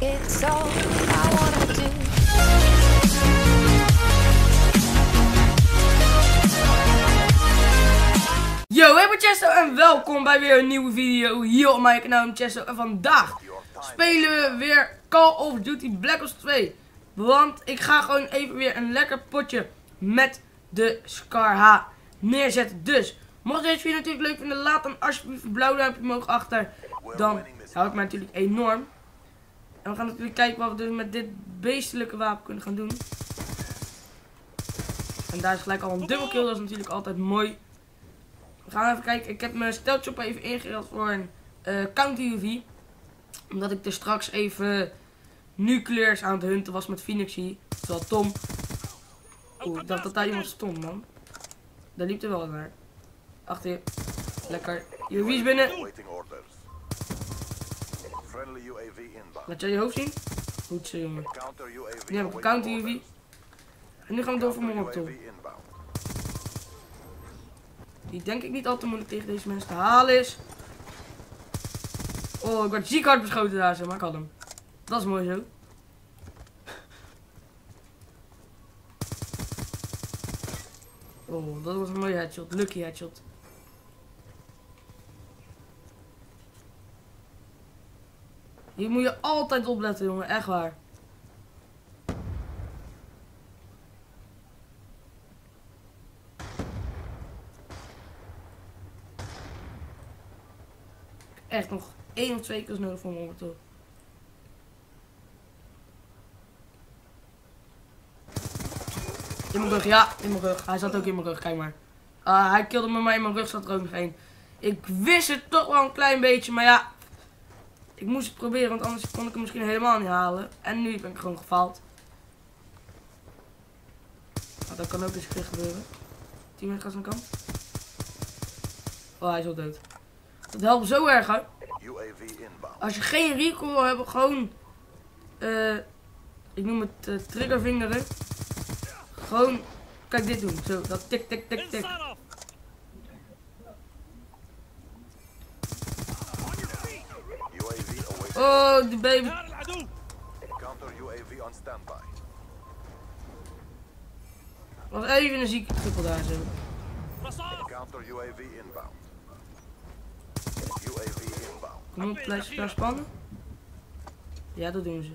It's all I wanna do. Yo, ik ben Chesto en welkom bij weer een nieuwe video hier op mijn kanaal Chesto. En vandaag spelen we weer Call of Duty Black Ops 2. Want ik ga gewoon even weer een lekker potje met de Scar H neerzetten. Dus, mocht deze video natuurlijk leuk vinden, laat dan alsjeblieft een blauw duimpje omhoog achter. Dan helpt mij natuurlijk enorm. En we gaan natuurlijk kijken wat we dus met dit beestelijke wapen kunnen gaan doen. En daar is gelijk al een dubbel kill, dat is natuurlijk altijd mooi. We gaan even kijken. Ik heb mijn steltshop even ingeruild voor een eh counter UV. Omdat ik er straks even nuclears aan het hunten was met Phoenixie. Terwijl Tom... Oeh, dat daar iemand stond, man. Daar liep er wel naar. Achter je. Lekker. UV is binnen. Laat jij je hoofd zien? Goed zo, jongen. Counter UAV. Nu heb ik een counter orders. En nu gaan we door voor. UAV inbound. Die denk ik niet al te moeilijk tegen deze mensen te halen is. Oh, ik word ziek hard beschoten daar zo, maar ik had hem. Dat is mooi zo. Oh, dat was een mooie headshot. Lucky headshot. Hier moet je altijd opletten, jongen. Echt waar. Echt nog één of twee keer nodig voor mijn. In mijn rug, ja, in mijn rug. Hij zat ook in mijn rug, kijk maar. Ah, hij kilde me, maar in mijn rug zat er ook nog één. Ik wist het toch wel een klein beetje, maar ja. Ik moest het proberen, want anders kon ik hem misschien helemaal niet halen. En nu ben ik gewoon gefaald. Nou, dat kan ook eens een keer gebeuren. Teammate gaat zijn kant. Oh, hij is al dood. Dat helpt zo erg, hè. Als je geen recoil wil hebben, gewoon... eh ik noem het eh, triggervingeren. Gewoon... Kijk dit doen. Zo, dat tik, tik, tik, tik. UAV awaiting. Oh, die baby. Counter UAV on standby. Was even een zieke trippel daar zo. Counter UAV inbound. UAV inbound. Kom op, blijf daar spannen. Ja, dat doen ze.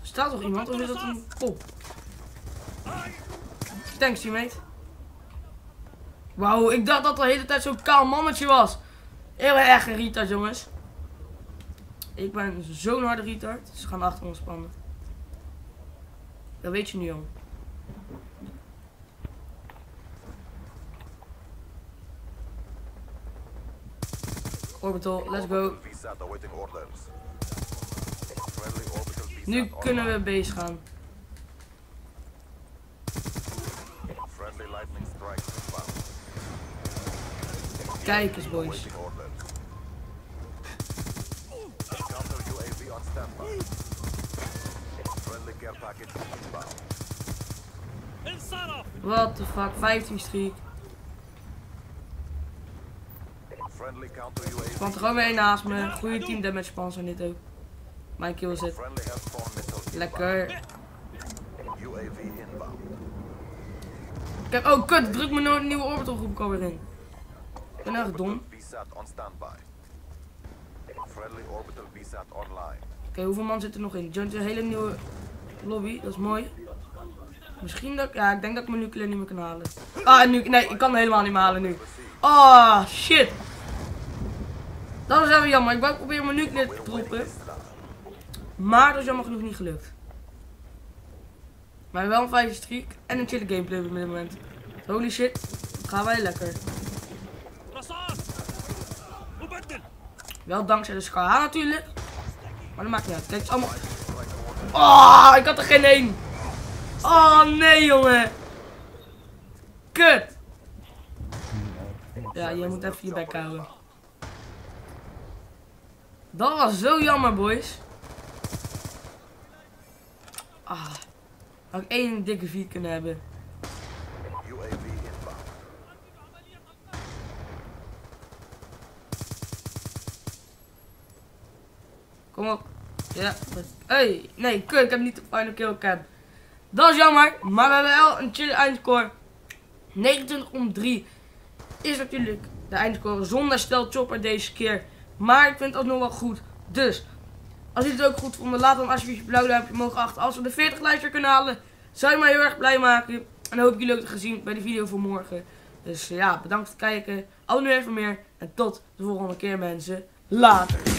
Er staat toch iemand of is dat een kop? Thanks, teammate. Wauw, ik dacht dat de hele tijd zo'n kaal mannetje was. Heel erg een retard, jongens. Ik ben zo'n harde retard. Ze gaan achter ons spannen. Dat weet je nu al. Orbital, let's go. Nu kunnen we base gaan. Kijk eens, boys. What the fuck, 15 streak. Spant er gewoon weer naast me. Goede team damage sponsor dit ook. Mijn kill zit. Lekker. inbound. UAV inbound. Oh kut, druk me nooit een nieuwe orbital groep alweer in. Ik ben echt dom. Oké, hoeveel man zit er nog in? Joint een hele nieuwe lobby, dat is mooi. Misschien dat ja, ik denk dat ik mijn nuclear niet meer kan halen. Ah, nu, nee, ik kan helemaal niet meer halen nu. Ah, shit. Dat is even jammer. Ik wou proberen mijn nuclear te droppen. Maar dat is jammer genoeg niet gelukt. Maar wel een 5 streak en een chille gameplay op dit moment. Holy shit, gaan wij lekker. Wel dankzij de Scar H natuurlijk. Maar dat maakt niet uit. Kijk, het allemaal... Oh, ik had er geen één. Oh, nee, jongen. Kut. Ja, je moet even je bek houden. Dat was zo jammer, boys. Ah. Had één dikke vier kunnen hebben. Kom op. Ja. Hey, nee, ik heb niet de final kill cap. Dat is jammer, maar we hebben wel een chill eindscore. 29 om 3 is natuurlijk de eindscore zonder stel chopper deze keer. Maar ik vind het ook nog wel goed. Dus als jullie het ook goed vonden, laat dan alsjeblieft een blauw duimpje omhoog achter. Als we de 40 luister kunnen halen, zou je mij heel erg blij maken. En dan hoop ik jullie ook te gezien bij de video voor morgen. Dus ja, bedankt voor het kijken. Abonneer voor meer. En tot de volgende keer mensen. Later.